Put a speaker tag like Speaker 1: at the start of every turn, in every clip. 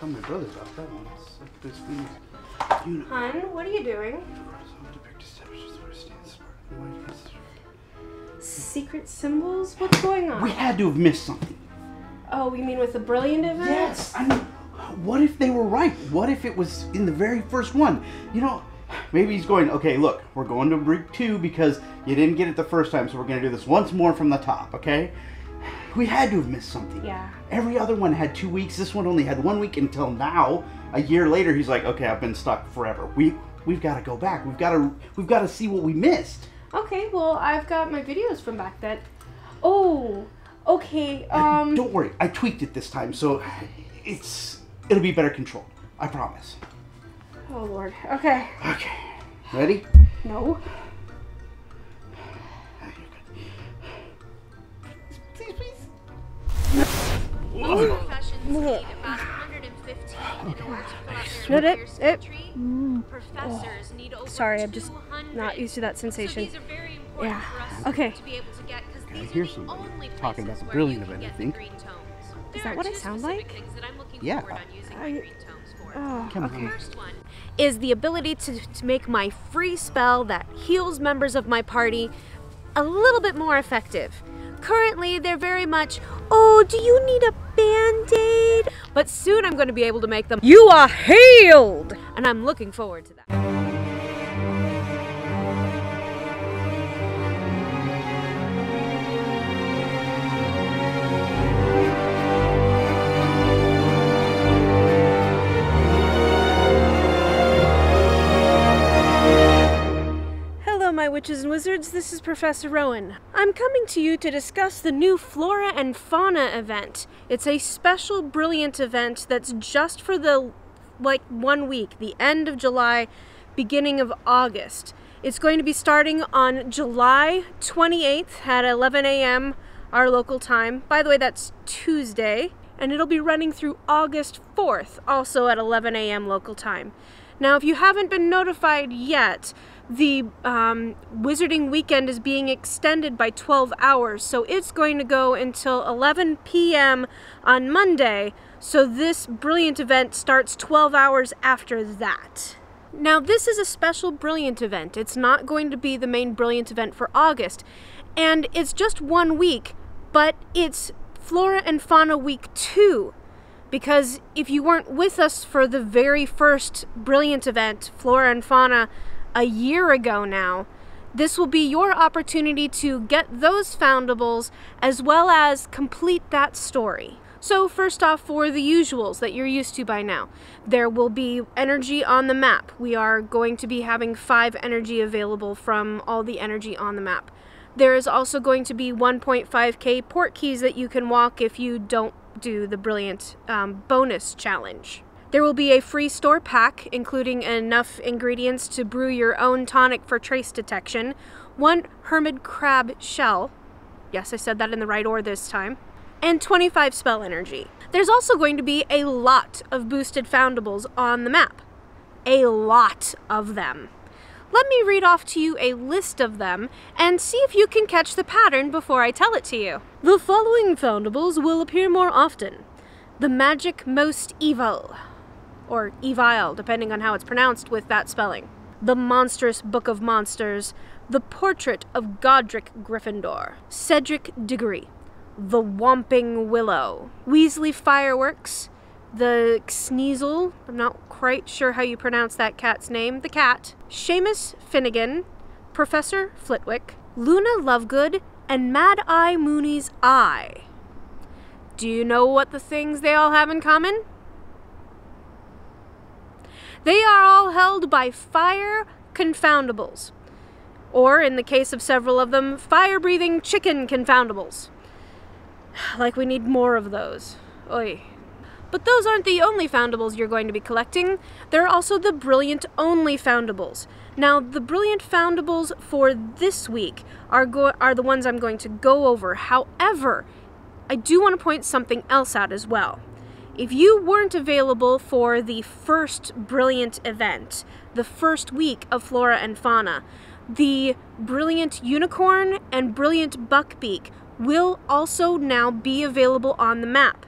Speaker 1: tell my brother about that one. It's like this thing's unicorn.
Speaker 2: Hun, what are you doing?
Speaker 1: Depict establishes where it stands. Why is-
Speaker 2: Secret symbols? What's going on?
Speaker 1: We had to have missed something.
Speaker 2: Oh, you mean with the brilliant event?
Speaker 1: Yes, I mean, what if they were right? What if it was in the very first one? You know, maybe he's going, okay, look, we're going to break two because you didn't get it the first time, so we're going to do this once more from the top, okay? We had to have missed something.
Speaker 2: Yeah.
Speaker 1: Every other one had two weeks. This one only had one week until now. A year later, he's like, okay, I've been stuck forever. We we've got to go back. We've got to we've got to see what we missed.
Speaker 2: Okay, well, I've got my videos from back then. Oh, okay. Um,
Speaker 1: Don't worry, I tweaked it this time, so it's it'll be better controlled. I promise.
Speaker 2: oh lord. Okay.
Speaker 1: Okay, ready?
Speaker 2: No.
Speaker 3: Their
Speaker 2: it. It-
Speaker 3: need over
Speaker 2: Sorry, I'm just not used to that
Speaker 3: So
Speaker 2: sensation.
Speaker 3: very
Speaker 2: Yeah,
Speaker 3: for us
Speaker 2: okay.
Speaker 3: to be able to get because
Speaker 1: I hear somebody talking about the brilliant
Speaker 3: you can
Speaker 1: event, I think.
Speaker 2: Is
Speaker 3: There
Speaker 2: that what I sound like?
Speaker 3: that I'm
Speaker 1: Yeah.
Speaker 2: I-
Speaker 3: my green tones for.
Speaker 2: Oh,
Speaker 1: Come
Speaker 2: okay.
Speaker 1: on.
Speaker 3: First one
Speaker 4: is the ability to, to make my free spell that heals members of my party a little bit more effective. Currently, they're very much, oh, do you need a band aid? But soon I'm going to be able to make them, you are healed! And I'm looking forward to that. Witches and wizards. This is Professor Rowan. I'm coming to you to discuss the new Flora and Fauna event. It's a special, brilliant event that's just for the like one week, the end of July, beginning of August. It's going to be starting on July 28th at 11 a.m. our local time. By the way, that's Tuesday, and it'll be running through August 4th, also at 11 a.m. local time. Now, if you haven't been notified yet, the um, Wizarding Weekend is being extended by 12 hours, so it's going to go until 11 p.m. on Monday. So this brilliant event starts 12 hours after that. Now, this is a special brilliant event. It's not going to be the main brilliant event for August, and it's just one week, but it's Flora and Fauna Week 2 because if you weren't with us for the very first brilliant event, Flora and Fauna, a year ago now, this will be your opportunity to get those foundables as well as complete that story. So, first off, for the usuals that you're used to by now, there will be energy on the map. We are going to be having five energy available from all the energy on the map. There is also going to be 1.5k port keys that you can walk if you don't do the brilliant um, bonus challenge. There will be a free store pack, including enough ingredients to brew your own tonic for trace detection, one hermit crab shell. Yes, I said that in the right order this time. And 25 spell energy. There's also going to be a lot of boosted foundables on the map. A lot of them. Let me read off to you a list of them and see if you can catch the pattern before I tell it to you. The following foundables will appear more often the magic most evil, or evil, depending on how it's pronounced with that spelling. The monstrous book of monsters, the portrait of Godric Gryffindor, Cedric Diggory, the Whomping Willow, Weasley Fireworks, the Sneasel, I'm not quite sure how you pronounce that cat's name, the cat, Seamus Finnigan, Professor Flitwick, Luna Lovegood, and Mad Eye Moody's Eye. Do you know what the things they all have in common? They are all held by fire confoundables, or in the case of several of them, fire breathing chicken confoundables. Like we need more of those. Oi. But those aren't the only foundables you're going to be collecting. There are also the Brilliant only foundables. Now, the Brilliant foundables for this week are are the ones I'm going to go over. However, I do want to point something else out as well. If you weren't available for the first Brilliant event, the first week of Flora and Fauna, the Brilliant Unicorn and Brilliant Buckbeak will also now be available on the map.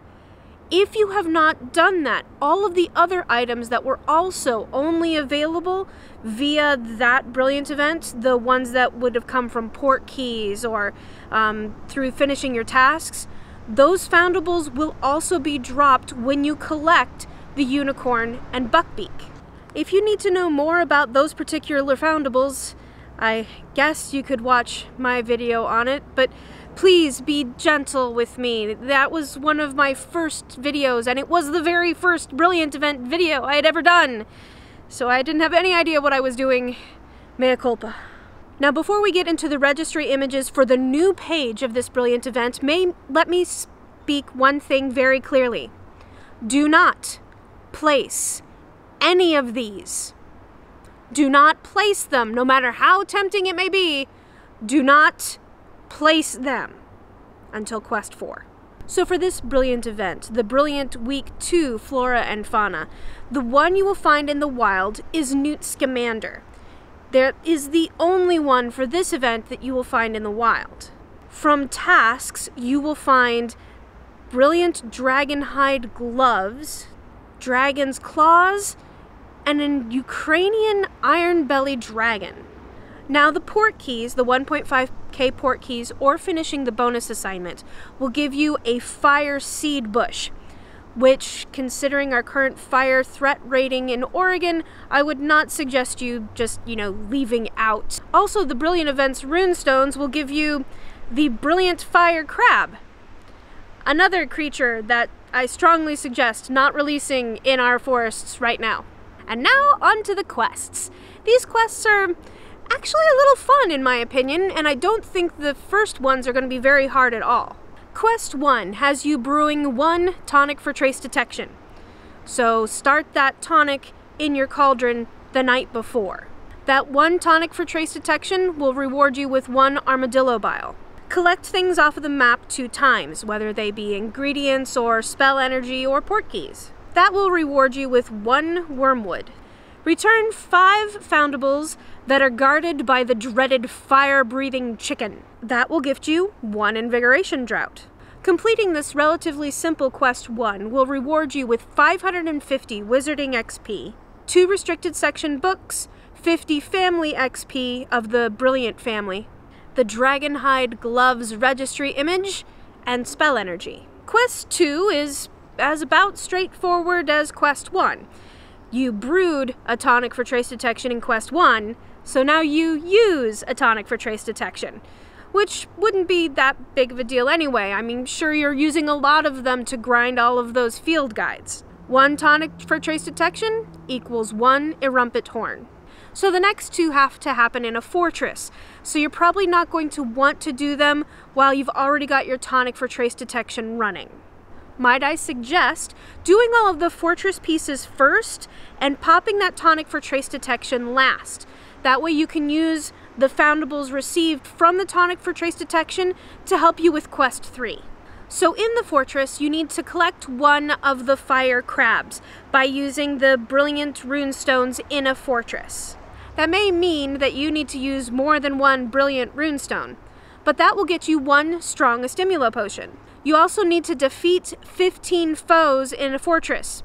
Speaker 4: If you have not done that, all of the other items that were also only available via that brilliant event, the ones that would have come from port keys or um, through finishing your tasks, those foundables will also be dropped when you collect the unicorn and buckbeak. If you need to know more about those particular foundables, I guess you could watch my video on it, but please be gentle with me. That was one of my first videos, and it was the very first Brilliant Event video I had ever done. So I didn't have any idea what I was doing. Mea culpa. Now, before we get into the registry images for the new page of this Brilliant Event, may let me speak one thing very clearly. Do not place any of these do not place them, no matter how tempting it may be. Do not place them until Quest 4. So, for this brilliant event, the brilliant Week 2 Flora and Fauna, the one you will find in the wild is Newt Scamander. There is the only one for this event that you will find in the wild. From tasks, you will find brilliant dragon hide gloves, dragon's claws, and an Ukrainian iron belly dragon. Now, the port keys, the 1.5k port keys, or finishing the bonus assignment, will give you a fire seed bush, which, considering our current fire threat rating in Oregon, I would not suggest you just, you know, leaving out. Also, the Brilliant Events runestones will give you the Brilliant Fire Crab, another creature that I strongly suggest not releasing in our forests right now. And now on to the quests. These quests are actually a little fun in my opinion, and I don't think the first ones are going to be very hard at all. Quest 1 has you brewing one tonic for trace detection. So start that tonic in your cauldron the night before. That one tonic for trace detection will reward you with one armadillo bile. Collect things off of the map two times, whether they be ingredients or spell energy or port keys. That will reward you with one wormwood. Return five foundables that are guarded by the dreaded fire breathing chicken. That will gift you one invigoration drought. Completing this relatively simple quest 1 will reward you with 550 wizarding XP, 2 restricted section books, 50 family XP of the Brilliant family, the Dragonhide Gloves registry image, and spell energy. Quest 2 is as about straightforward as Quest 1. You brewed a tonic for trace detection in Quest 1, so now you use a tonic for trace detection. Which wouldn't be that big of a deal anyway. I mean, sure, you're using a lot of them to grind all of those field guides. One tonic for trace detection equals one Erumpent Horn. So the next two have to happen in a fortress. So you're probably not going to want to do them while you've already got your tonic for trace detection running might I suggest doing all of the fortress pieces first and popping that tonic for trace detection last. That way you can use the foundables received from the tonic for trace detection to help you with quest 3. So in the fortress, you need to collect one of the fire crabs by using the brilliant runestones in a fortress. That may mean that you need to use more than one brilliant runestone, but that will get you one strong Astimula potion. You also need to defeat 15 foes in a fortress,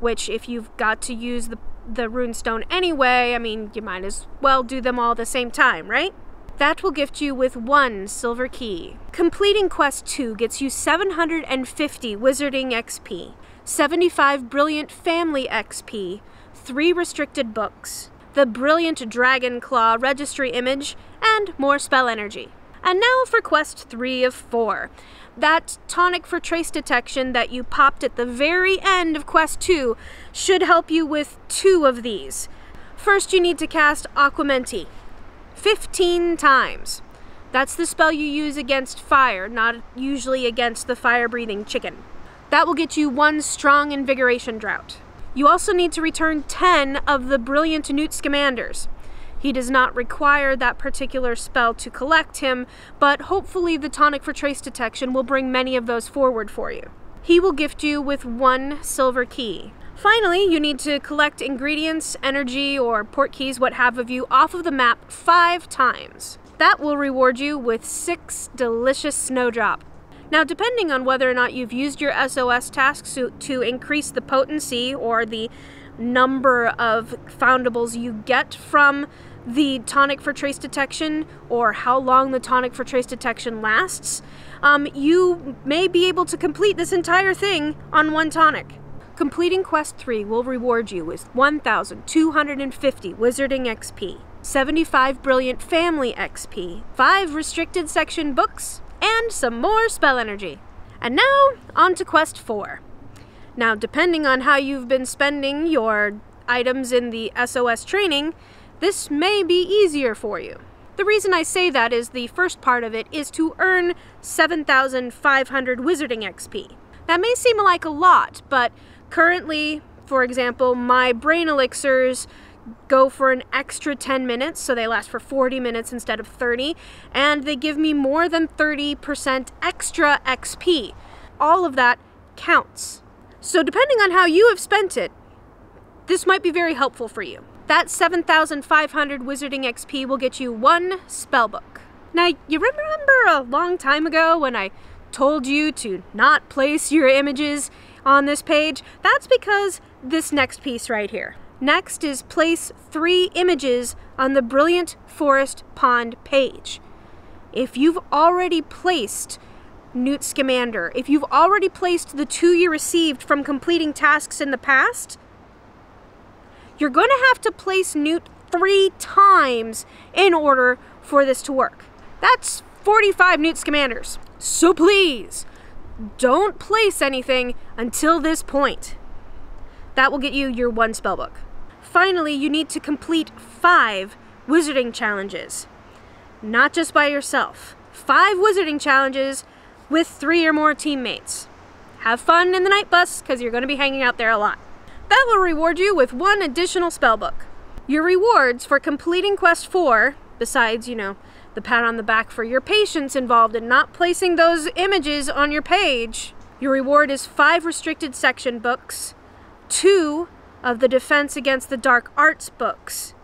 Speaker 4: which if you've got to use the, the runestone anyway, I mean, you might as well do them all at the same time, right? That will gift you with one silver key. Completing Quest 2 gets you 750 Wizarding XP, 75 Brilliant Family XP, 3 restricted books, the Brilliant Dragon Claw registry image, and more spell energy. And now for Quest 3 of 4 that tonic for trace detection that you popped at the very end of Quest 2 should help you with two of these. First, you need to cast Aquamenti 15 times. That's the spell you use against fire, not usually against the fire breathing chicken. That will get you one strong invigoration drought. You also need to return 10 of the brilliant Newt Scamanders. He does not require that particular spell to collect him, but hopefully the tonic for trace detection will bring many of those forward for you. He will gift you with one silver key. Finally, you need to collect ingredients, energy, or port keys, what have of you, off of the map five times. That will reward you with six delicious snowdrop. Now, depending on whether or not you've used your SOS tasks to, to increase the potency or the number of foundables you get from the tonic for trace detection or how long the tonic for trace detection lasts, um, you may be able to complete this entire thing on one tonic. Completing Quest 3 will reward you with 1,250 Wizarding XP, 75 Brilliant Family XP, 5 Restricted Section books, and some more spell energy. And now, on to Quest 4. Now, depending on how you've been spending your items in the SOS training, this may be easier for you. The reason I say that is the first part of it is to earn 7,500 Wizarding XP. That may seem like a lot, but currently, for example, my Brain Elixirs go for an extra 10 minutes, so they last for 40 minutes instead of 30, and they give me more than 30% extra XP. All of that counts. So, depending on how you have spent it, this might be very helpful for you. That 7,500 Wizarding XP will get you one spellbook. Now, you remember a long time ago when I told you to not place your images on this page? That's because this next piece right here. Next is place three images on the Brilliant Forest Pond page. If you've already placed Newt Scamander, if you've already placed the two you received from completing tasks in the past, you're going to have to place Newt three times in order for this to work. That's 45 Newt Scamanders. So please, don't place anything until this point. That will get you your one spellbook. Finally, you need to complete five wizarding challenges. Not just by yourself. Five wizarding challenges with three or more teammates. Have fun in the night bus, because you're going to be hanging out there a lot. That will reward you with one additional spellbook. Your rewards for completing Quest 4, besides, you know, the pat on the back for your patience involved in not placing those images on your page, your reward is five restricted section books, two of the Defense Against the Dark Arts books,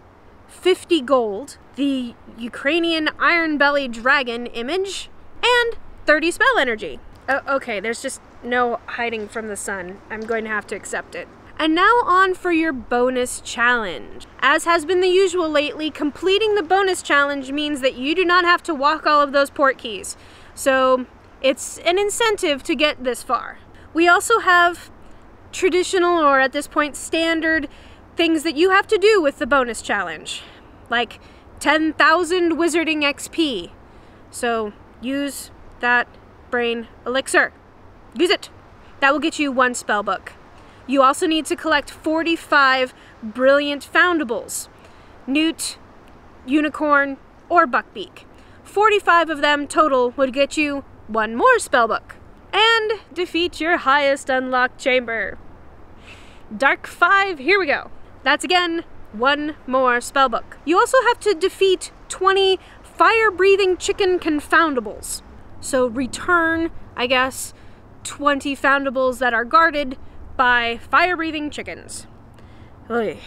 Speaker 4: 50 gold, the Ukrainian Iron Belly Dragon image, and 30 spell energy. Oh, okay, there's just no hiding from the sun. I'm going to have to accept it. And now on for your bonus challenge. As has been the usual lately, completing the bonus challenge means that you do not have to walk all of those port keys. So it's an incentive to get this far. We also have traditional or at this point standard things that you have to do with the bonus challenge, like 10,000 wizarding XP. So use that brain elixir. Use it. That will get you one spell book. You also need to collect 45 brilliant foundables. Newt, unicorn, or buckbeak. 45 of them total would get you one more spellbook and defeat your highest unlocked chamber. Dark 5, here we go. That's again one more spellbook. You also have to defeat 20 fire breathing chicken confoundables. So return, I guess, 20 foundables that are guarded by fire breathing chickens. Oy.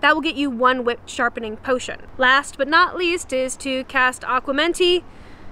Speaker 4: That will get you one wit sharpening potion. Last but not least is to cast Aquamenti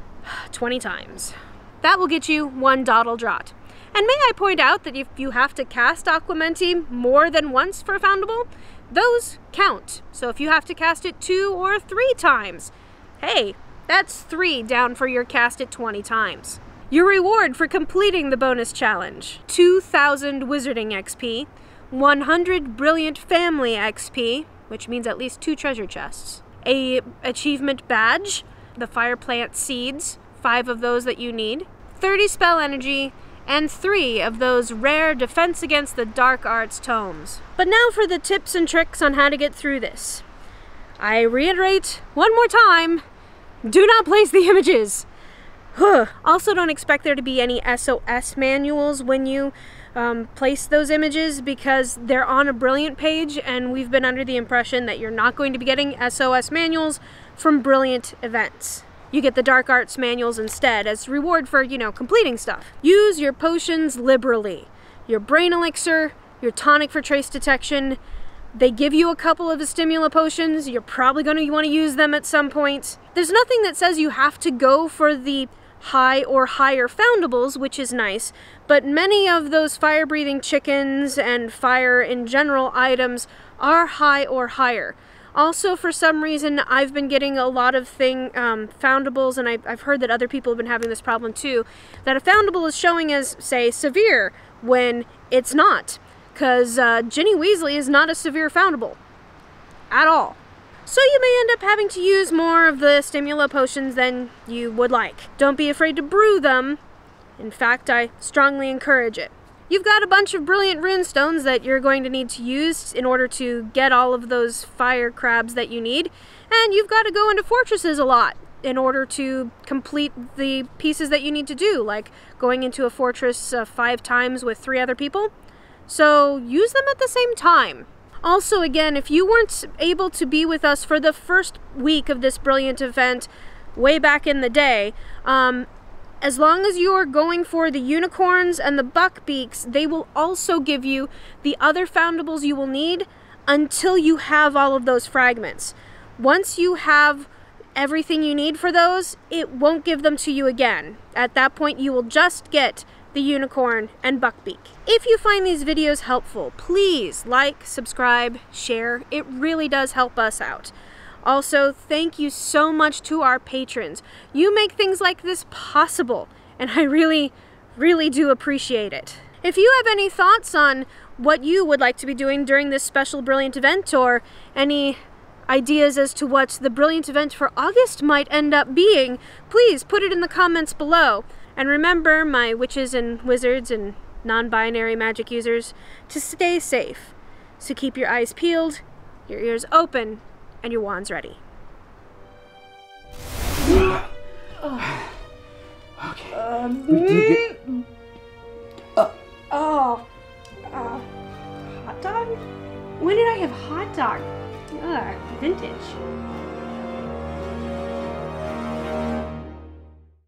Speaker 4: 20 times. That will get you one Dawdle Draught. And may I point out that if you have to cast Aquamenti more than once for a Foundable, those count. So if you have to cast it two or three times, hey, that's three down for your cast it 20 times. Your reward for completing the bonus challenge 2,000 Wizarding XP, 100 Brilliant Family XP, which means at least two treasure chests, a achievement badge, the Fire Plant Seeds, five of those that you need, 30 spell energy, and three of those rare Defense Against the Dark Arts tomes. But now for the tips and tricks on how to get through this. I reiterate one more time do not place the images! Also, don't expect there to be any SOS manuals when you um, place those images because they're on a Brilliant page, and we've been under the impression that you're not going to be getting SOS manuals from Brilliant events. You get the Dark Arts manuals instead as reward for, you know, completing stuff. Use your potions liberally. Your Brain Elixir, your Tonic for Trace Detection. They give you a couple of the Stimula potions. You're probably going to want to use them at some point. There's nothing that says you have to go for the high or higher foundables, which is nice, but many of those fire breathing chickens and fire in general items are high or higher. Also, for some reason, I've been getting a lot of thing um, foundables, and I, I've heard that other people have been having this problem too. That a foundable is showing as, say, severe when it's not, because uh, Ginny Weasley is not a severe foundable at all. So you may end up having to use more of the stimula potions than you would like. Don't be afraid to brew them. In fact, I strongly encourage it. You've got a bunch of brilliant rune stones that you're going to need to use in order to get all of those fire crabs that you need, and you've got to go into fortresses a lot in order to complete the pieces that you need to do, like going into a fortress uh, five times with three other people. So use them at the same time. Also, again, if you weren't able to be with us for the first week of this brilliant event way back in the day, um, as long as you are going for the unicorns and the buckbeaks, they will also give you the other foundables you will need until you have all of those fragments. Once you have everything you need for those, it won't give them to you again. At that point, you will just get the unicorn and buckbeak. If you find these videos helpful, please like, subscribe, share. It really does help us out. Also, thank you so much to our patrons. You make things like this possible, and I really, really do appreciate it. If you have any thoughts on what you would like to be doing during this special Brilliant event, or any ideas as to what the Brilliant event for August might end up being, please put it in the comments below. And remember, my witches and wizards and non binary magic users, to stay safe. So keep your eyes peeled, your ears open, and your wands ready.
Speaker 1: Okay. we did get.
Speaker 2: Oh, uh, hot dog? When did I have hot dog? Ugh, vintage.